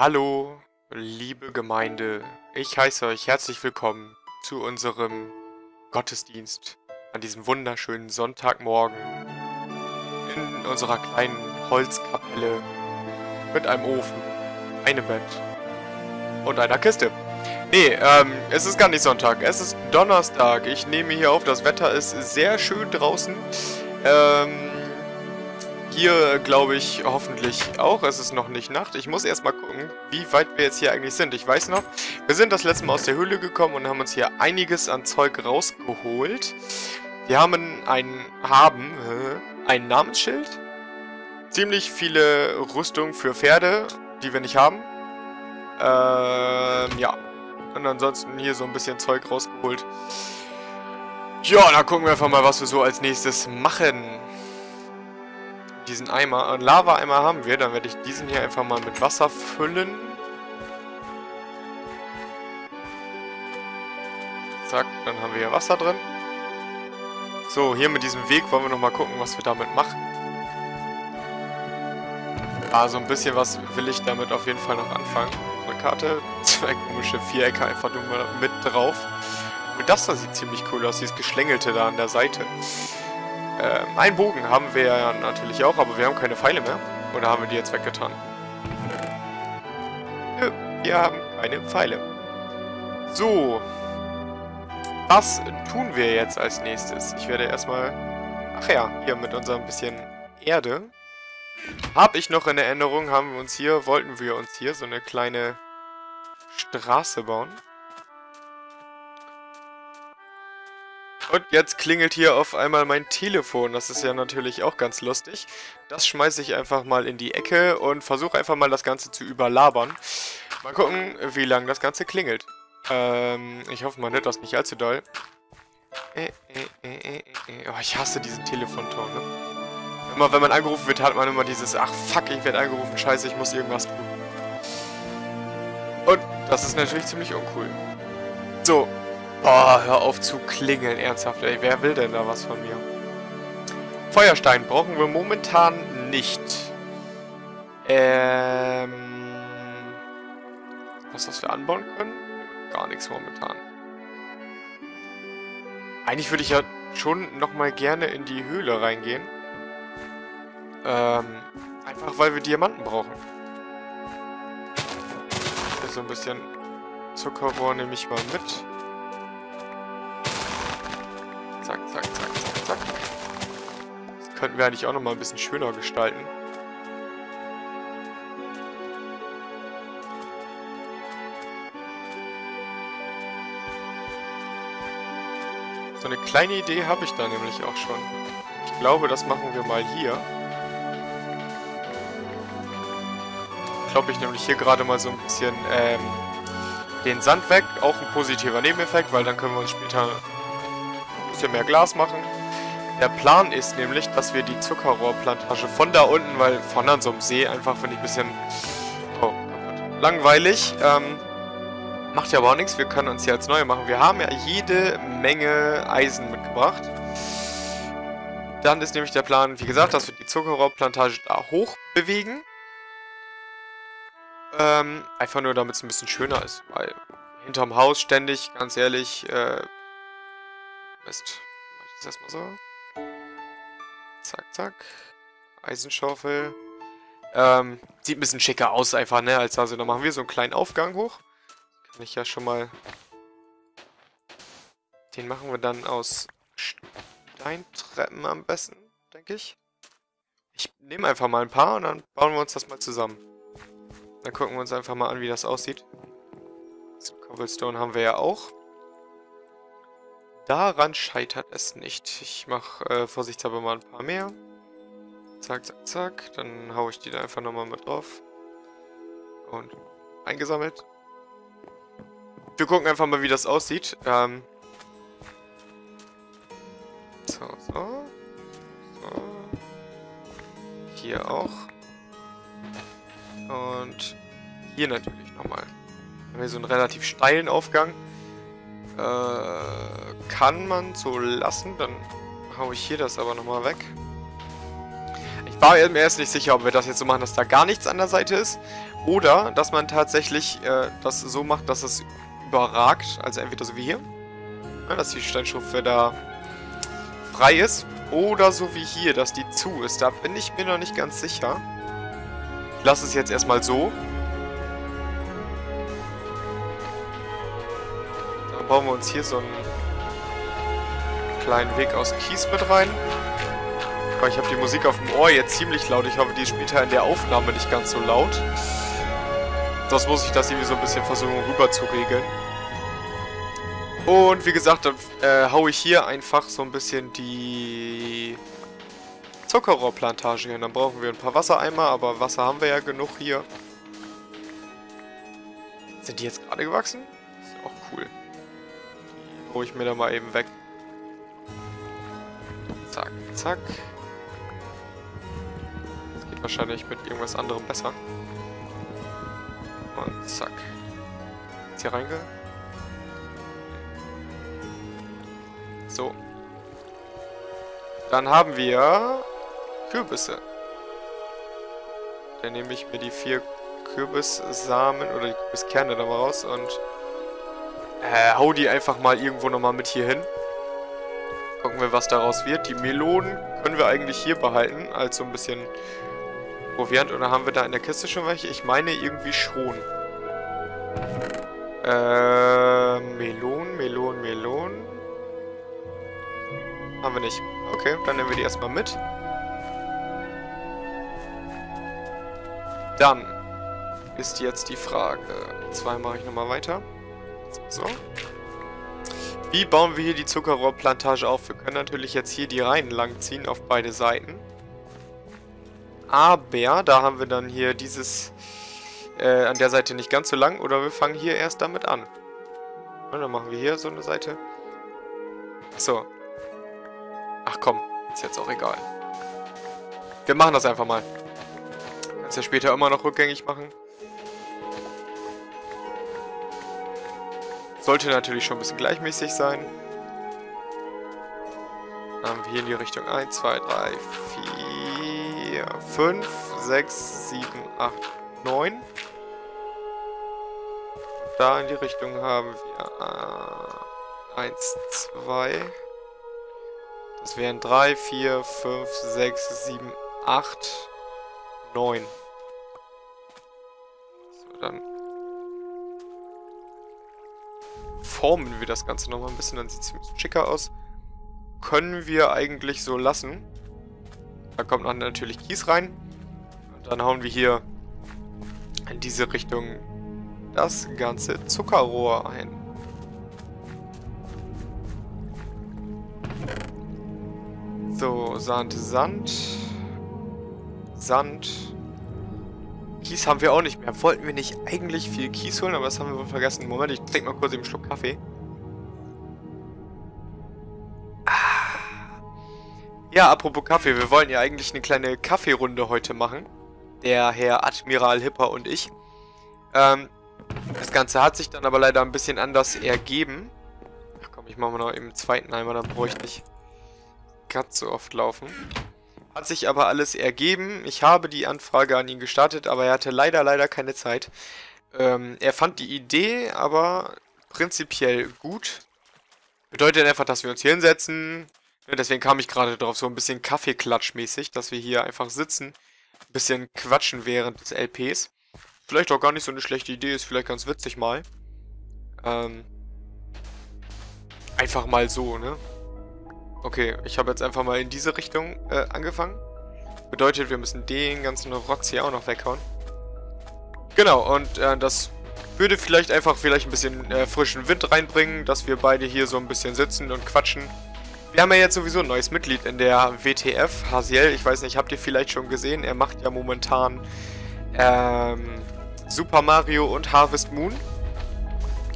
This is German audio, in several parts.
Hallo, liebe Gemeinde. Ich heiße euch herzlich willkommen zu unserem Gottesdienst an diesem wunderschönen Sonntagmorgen in unserer kleinen Holzkapelle mit einem Ofen, einem Bett und einer Kiste. Nee, ähm, es ist gar nicht Sonntag, es ist Donnerstag. Ich nehme hier auf, das Wetter ist sehr schön draußen. Ähm, hier glaube ich hoffentlich auch. Es ist noch nicht Nacht. Ich muss erstmal gucken, wie weit wir jetzt hier eigentlich sind. Ich weiß noch, wir sind das letzte Mal aus der Höhle gekommen und haben uns hier einiges an Zeug rausgeholt. Wir haben ein, haben, äh, ein Namensschild. Ziemlich viele Rüstungen für Pferde, die wir nicht haben. Ähm, ja. Und ansonsten hier so ein bisschen Zeug rausgeholt. Ja, dann gucken wir einfach mal, was wir so als nächstes machen. Diesen Eimer, einen Lava-Eimer haben wir. Dann werde ich diesen hier einfach mal mit Wasser füllen. Zack, dann haben wir hier Wasser drin. So, hier mit diesem Weg wollen wir nochmal gucken, was wir damit machen. Ah, so ein bisschen was will ich damit auf jeden Fall noch anfangen. Eine Karte, zwei komische Vierecke einfach nur mit drauf. Und das da sieht ziemlich cool aus, dieses Geschlängelte da an der Seite. Ähm, einen Bogen haben wir ja natürlich auch, aber wir haben keine Pfeile mehr. Oder haben wir die jetzt weggetan? Nö, wir haben keine Pfeile. So. Was tun wir jetzt als nächstes? Ich werde erstmal... Ach ja, hier mit unserem bisschen Erde. Habe ich noch in Erinnerung, haben wir uns hier, wollten wir uns hier so eine kleine Straße bauen. Und jetzt klingelt hier auf einmal mein Telefon. Das ist ja natürlich auch ganz lustig. Das schmeiße ich einfach mal in die Ecke und versuche einfach mal das Ganze zu überlabern. Mal gucken, wie lange das Ganze klingelt. Ähm, ich hoffe, man hört das nicht allzu doll. Äh, äh, äh, oh, ich hasse diesen Telefonton, ne? Immer wenn man angerufen wird, hat man immer dieses, ach fuck, ich werde angerufen, scheiße, ich muss irgendwas tun. Und das ist natürlich ziemlich uncool. So, Boah, hör auf zu klingeln, ernsthaft, ey. Wer will denn da was von mir? Feuerstein brauchen wir momentan nicht. Ähm... Was, was wir anbauen können? Gar nichts momentan. Eigentlich würde ich ja schon nochmal gerne in die Höhle reingehen. Ähm, einfach weil wir Diamanten brauchen. So ein bisschen Zuckerrohr nehme ich mal mit. Könnten wir eigentlich auch nochmal ein bisschen schöner gestalten. So eine kleine Idee habe ich da nämlich auch schon. Ich glaube, das machen wir mal hier. Kloppe ich nämlich hier gerade mal so ein bisschen ähm, den Sand weg. Auch ein positiver Nebeneffekt, weil dann können wir uns später bisschen mehr Glas machen. Der Plan ist nämlich, dass wir die Zuckerrohrplantage von da unten, weil von an so einem See einfach finde ich ein bisschen oh, langweilig. Ähm, macht ja aber auch nichts, wir können uns hier als neue machen. Wir haben ja jede Menge Eisen mitgebracht. Dann ist nämlich der Plan, wie gesagt, dass wir die Zuckerrohrplantage da hoch bewegen. Ähm, einfach nur, damit es ein bisschen schöner ist, weil hinterm Haus ständig, ganz ehrlich, äh, Mist. Mach ich das erstmal so. Zack, zack. Eisenschaufel. Ähm, sieht ein bisschen schicker aus einfach, ne, als also. Dann machen wir so einen kleinen Aufgang hoch. Kann ich ja schon mal... Den machen wir dann aus Steintreppen am besten, denke ich. Ich nehme einfach mal ein paar und dann bauen wir uns das mal zusammen. Dann gucken wir uns einfach mal an, wie das aussieht. So, Cobblestone haben wir ja auch. Daran scheitert es nicht. Ich mache äh, vorsichtshalber mal ein paar mehr. Zack, zack, zack. Dann haue ich die da einfach nochmal mit drauf. Und eingesammelt. Wir gucken einfach mal, wie das aussieht. Ähm so, so. So. Hier auch. Und hier natürlich nochmal. Wir haben hier so einen relativ steilen Aufgang. Äh, kann man so lassen, dann haue ich hier das aber nochmal weg. Ich war mir erst nicht sicher, ob wir das jetzt so machen, dass da gar nichts an der Seite ist. Oder, dass man tatsächlich äh, das so macht, dass es überragt. Also entweder so wie hier. Ja, dass die Steinstufe da frei ist. Oder so wie hier, dass die zu ist. Da bin ich mir noch nicht ganz sicher. Ich lasse es jetzt erstmal so. Bauen wir uns hier so einen kleinen Weg aus Kies mit rein. Ich habe die Musik auf dem Ohr jetzt ziemlich laut. Ich hoffe, die spielt ja in der Aufnahme nicht ganz so laut. Das muss ich das irgendwie so ein bisschen versuchen rüber zu regeln. Und wie gesagt, dann äh, haue ich hier einfach so ein bisschen die Zuckerrohrplantage hin. Dann brauchen wir ein paar Wassereimer, aber Wasser haben wir ja genug hier. Sind die jetzt gerade gewachsen? Ist auch cool. Hole ich mir dann mal eben weg. Zack, zack. Das geht wahrscheinlich mit irgendwas anderem besser. Und zack. Jetzt hier reinge... So. Dann haben wir Kürbisse. Dann nehme ich mir die vier Kürbissamen oder die Kürbiskerne da mal raus und äh, hau die einfach mal irgendwo nochmal mit hier hin. Gucken wir, was daraus wird. Die Melonen können wir eigentlich hier behalten, als so ein bisschen Proviant. Oder haben wir da in der Kiste schon welche? Ich meine irgendwie schon. Äh, Melonen, Melonen, Melonen. Haben wir nicht. Okay, dann nehmen wir die erstmal mit. Dann ist jetzt die Frage. Zwei mache ich nochmal weiter. So. Wie bauen wir hier die Zuckerrohrplantage auf? Wir können natürlich jetzt hier die Reihen langziehen auf beide Seiten. Aber da haben wir dann hier dieses äh, an der Seite nicht ganz so lang. Oder wir fangen hier erst damit an. Und dann machen wir hier so eine Seite. So. Ach komm, ist jetzt auch egal. Wir machen das einfach mal. Kannst ja später immer noch rückgängig machen. Sollte natürlich schon ein bisschen gleichmäßig sein. Dann haben wir hier in die Richtung 1, 2, 3, 4, 5, 6, 7, 8, 9. Da in die Richtung haben wir äh, 1, 2. Das wären 3, 4, 5, 6, 7, 8, 9. formen wir das Ganze nochmal ein bisschen, dann sieht es schicker aus. Können wir eigentlich so lassen. Da kommt noch natürlich Kies rein. Und dann hauen wir hier in diese Richtung das ganze Zuckerrohr ein. So, Sand, Sand. Sand. Kies haben wir auch nicht mehr. Wollten wir nicht eigentlich viel Kies holen, aber das haben wir wohl vergessen. Moment, ich trinke mal kurz einen Schluck Kaffee. Ah. Ja, apropos Kaffee. Wir wollen ja eigentlich eine kleine Kaffeerunde heute machen. Der Herr Admiral Hipper und ich. Ähm, das Ganze hat sich dann aber leider ein bisschen anders ergeben. Ach komm, ich mache mal noch im zweiten Eimer, dann brauche ich nicht ganz so oft laufen. Hat sich aber alles ergeben. Ich habe die Anfrage an ihn gestartet, aber er hatte leider, leider keine Zeit. Ähm, er fand die Idee aber prinzipiell gut. Bedeutet einfach, dass wir uns hier hinsetzen. Deswegen kam ich gerade drauf, so ein bisschen Kaffeeklatschmäßig, dass wir hier einfach sitzen. Ein bisschen quatschen während des LPs. Vielleicht auch gar nicht so eine schlechte Idee, ist vielleicht ganz witzig mal. Ähm, einfach mal so, ne? Okay, ich habe jetzt einfach mal in diese Richtung äh, angefangen. Bedeutet, wir müssen den ganzen Rocks hier auch noch weghauen. Genau, und äh, das würde vielleicht einfach vielleicht ein bisschen äh, frischen Wind reinbringen, dass wir beide hier so ein bisschen sitzen und quatschen. Wir haben ja jetzt sowieso ein neues Mitglied in der WTF, Hasiel. Ich weiß nicht, habt ihr vielleicht schon gesehen? Er macht ja momentan ähm, Super Mario und Harvest Moon.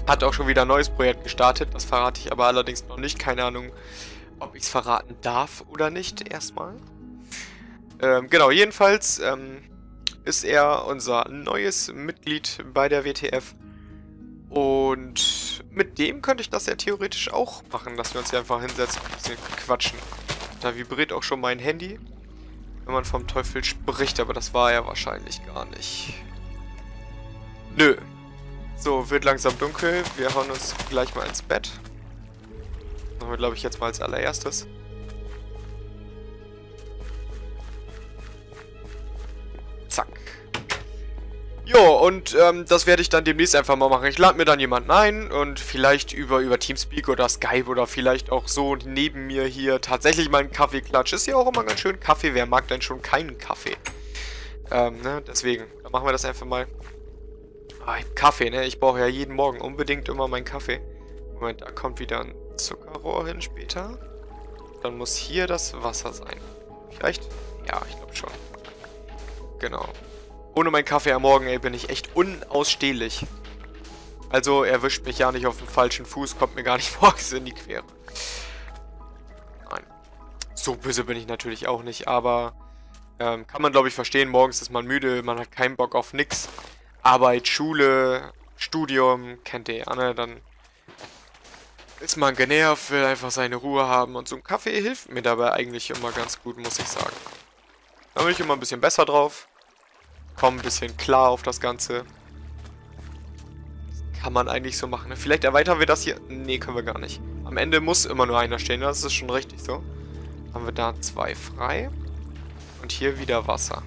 Hat auch schon wieder ein neues Projekt gestartet. Das verrate ich aber allerdings noch nicht. Keine Ahnung, ob ich es verraten darf oder nicht erstmal. Ähm, genau, jedenfalls ähm, ist er unser neues Mitglied bei der WTF. Und mit dem könnte ich das ja theoretisch auch machen, dass wir uns hier einfach hinsetzen und ein bisschen quatschen. Da vibriert auch schon mein Handy. Wenn man vom Teufel spricht, aber das war er wahrscheinlich gar nicht. Nö. So, wird langsam dunkel. Wir hauen uns gleich mal ins Bett. Machen wir, glaube ich, jetzt mal als allererstes. Zack. Jo, und ähm, das werde ich dann demnächst einfach mal machen. Ich lade mir dann jemanden ein und vielleicht über, über Teamspeak oder Skype oder vielleicht auch so neben mir hier tatsächlich mal einen Kaffee klatsch. Ist ja auch immer ganz schön. Kaffee, wer mag denn schon keinen Kaffee? Ähm, ne, deswegen, dann machen wir das einfach mal. Ah, Kaffee, ne? Ich brauche ja jeden Morgen unbedingt immer meinen Kaffee. Moment, da kommt wieder ein Zuckerrohr hin später. Dann muss hier das Wasser sein. Vielleicht? Ja, ich glaube schon. Genau. Ohne meinen Kaffee am Morgen, ey, bin ich echt unausstehlich. Also, er wischt mich ja nicht auf dem falschen Fuß, kommt mir gar nicht morgens in die Quere. Nein. So böse bin ich natürlich auch nicht, aber ähm, kann man, glaube ich, verstehen. Morgens ist man müde, man hat keinen Bock auf nix. Arbeit, Schule, Studium, kennt ihr ja, ne? Dann ist man genervt, will einfach seine Ruhe haben und so ein Kaffee hilft mir dabei eigentlich immer ganz gut, muss ich sagen. Da bin ich immer ein bisschen besser drauf. Komm ein bisschen klar auf das Ganze. Das kann man eigentlich so machen. Ne? Vielleicht erweitern wir das hier. Nee, können wir gar nicht. Am Ende muss immer nur einer stehen. Das ist schon richtig so. Haben wir da zwei frei. Und hier wieder Wasser.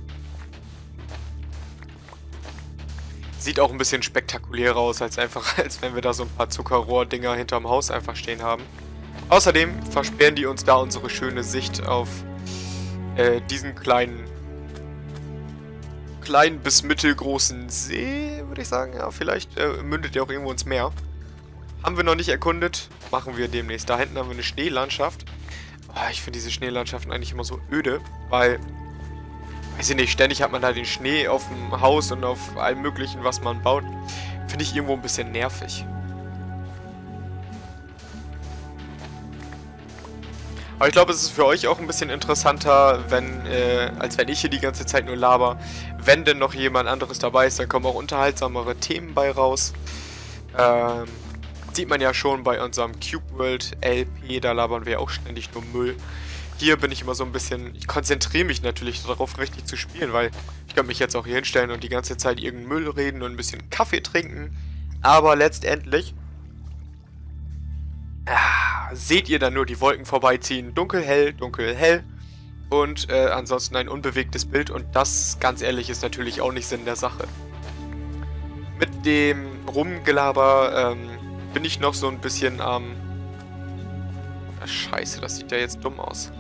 Sieht auch ein bisschen spektakulärer aus, als einfach, als wenn wir da so ein paar Zuckerrohrdinger hinterm Haus einfach stehen haben. Außerdem versperren die uns da unsere schöne Sicht auf äh, diesen kleinen kleinen bis mittelgroßen See, würde ich sagen. Ja, vielleicht äh, mündet er auch irgendwo ins Meer. Haben wir noch nicht erkundet, machen wir demnächst. Da hinten haben wir eine Schneelandschaft. Oh, ich finde diese Schneelandschaften eigentlich immer so öde, weil, weiß ich nicht, ständig hat man da den Schnee auf dem Haus und auf allem möglichen, was man baut. Finde ich irgendwo ein bisschen nervig. Aber ich glaube, es ist für euch auch ein bisschen interessanter, wenn, äh, als wenn ich hier die ganze Zeit nur laber. Wenn denn noch jemand anderes dabei ist, dann kommen auch unterhaltsamere Themen bei raus. Ähm, sieht man ja schon bei unserem Cube World LP, da labern wir auch ständig nur Müll. Hier bin ich immer so ein bisschen, ich konzentriere mich natürlich darauf, richtig zu spielen, weil ich kann mich jetzt auch hier hinstellen und die ganze Zeit irgendeinen Müll reden und ein bisschen Kaffee trinken. Aber letztendlich Ah, seht ihr dann nur die Wolken vorbeiziehen. Dunkel, hell, dunkel, hell. Und äh, ansonsten ein unbewegtes Bild. Und das, ganz ehrlich, ist natürlich auch nicht Sinn der Sache. Mit dem Rumgelaber ähm, bin ich noch so ein bisschen am... Ähm scheiße, das sieht ja jetzt dumm aus.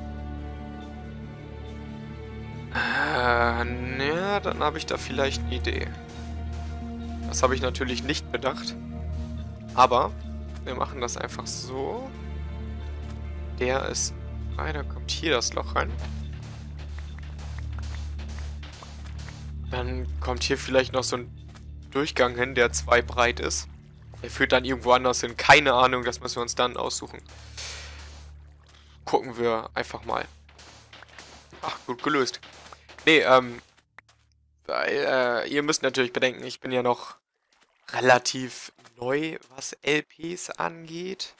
Äh, naja, dann habe ich da vielleicht eine Idee. Das habe ich natürlich nicht bedacht. Aber wir machen das einfach so. Der ist frei, da kommt hier das Loch rein. Dann kommt hier vielleicht noch so ein Durchgang hin, der zwei breit ist. Der führt dann irgendwo anders hin. Keine Ahnung, das müssen wir uns dann aussuchen. Gucken wir einfach mal. Ach, gut gelöst. Nee, ähm... Äh, ihr müsst natürlich bedenken, ich bin ja noch relativ neu, was LPs angeht.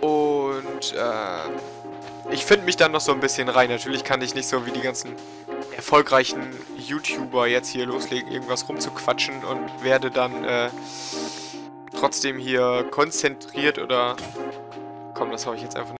Und äh, ich finde mich dann noch so ein bisschen rein. Natürlich kann ich nicht so wie die ganzen erfolgreichen YouTuber jetzt hier loslegen, irgendwas rumzuquatschen und werde dann äh, trotzdem hier konzentriert oder... Komm, das habe ich jetzt einfach